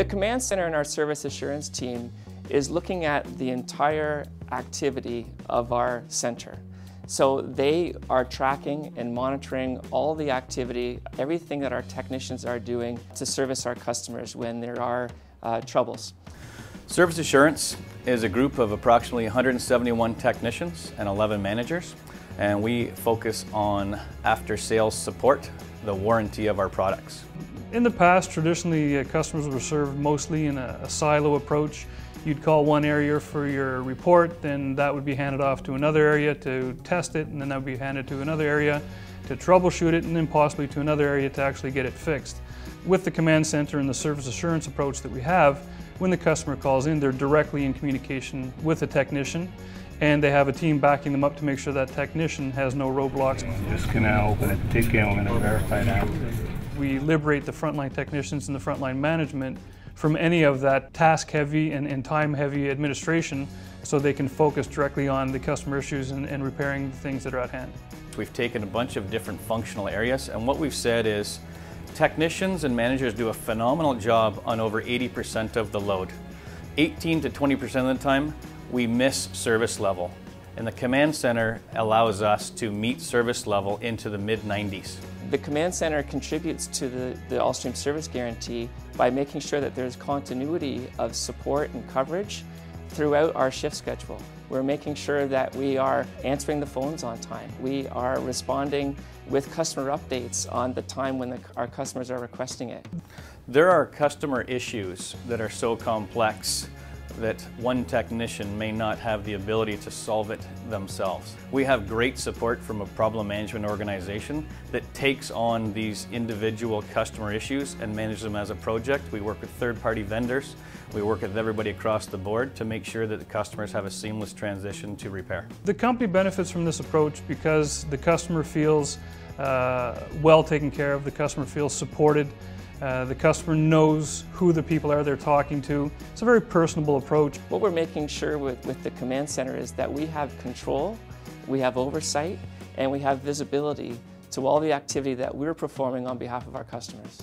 The command center in our service assurance team is looking at the entire activity of our center. So they are tracking and monitoring all the activity, everything that our technicians are doing to service our customers when there are uh, troubles. Service Assurance is a group of approximately 171 technicians and 11 managers, and we focus on after-sales support, the warranty of our products. In the past, traditionally, uh, customers were served mostly in a, a, silo approach. You'd call one area for your report, then that would be handed off to another area to test it, and then that would be handed to another area to troubleshoot it, and then possibly to another area to actually get it fixed. With the command center and the service assurance approach that we have, when the customer calls in, they're directly in communication with the technician, and they have a team backing them up to make sure that technician has no roadblocks. Just gonna open it, take it, we're gonna verify now we liberate the frontline technicians and the frontline management from any of that task heavy and, and time heavy administration so they can focus directly on the customer issues and, and repairing the things that are at hand. We've taken a bunch of different functional areas and what we've said is technicians and managers do a phenomenal job on over 80% of the load. 18 to 20% of the time we miss service level and the command center allows us to meet service level into the mid 90s. The Command Center contributes to the, the Allstream Service Guarantee by making sure that there's continuity of support and coverage throughout our shift schedule. We're making sure that we are answering the phones on time. We are responding with customer updates on the time when the, our customers are requesting it. There are customer issues that are so complex that one technician may not have the ability to solve it themselves. We have great support from a problem management organization that takes on these individual customer issues and manages them as a project. We work with third-party vendors. We work with everybody across the board to make sure that the customers have a seamless transition to repair. The company benefits from this approach because the customer feels uh, well taken care of, the customer feels supported, uh, the customer knows who the people are they're talking to. It's a very personable approach. What we're making sure with, with the command center is that we have control, we have oversight, and we have visibility to all the activity that we're performing on behalf of our customers.